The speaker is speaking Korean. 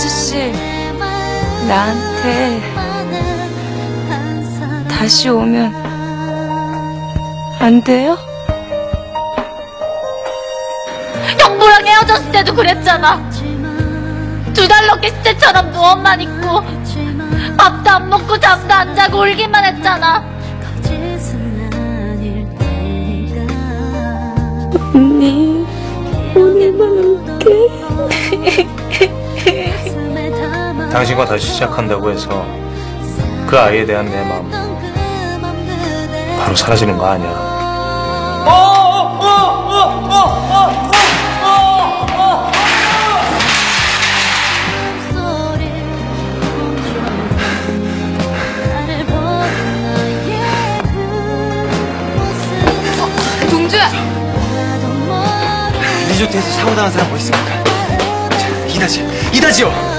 아저씨, 나한테 다시 오면 안 돼요? 형부랑 헤어졌을 때도 그랬잖아. 두 달 넘게 시체처럼 누워만 있고 밥도 안 먹고 잠도 안 자고 울기만 했잖아. 언니, 오늘만 올게. 당신과 다시 시작한다고 해서 그 아이에 대한 내 마음 바로 사라지는 거 아니야. 동주야! 리조트에서 사고 당한 사람 뭐 있습니까? 자, 이다지, 이다지요.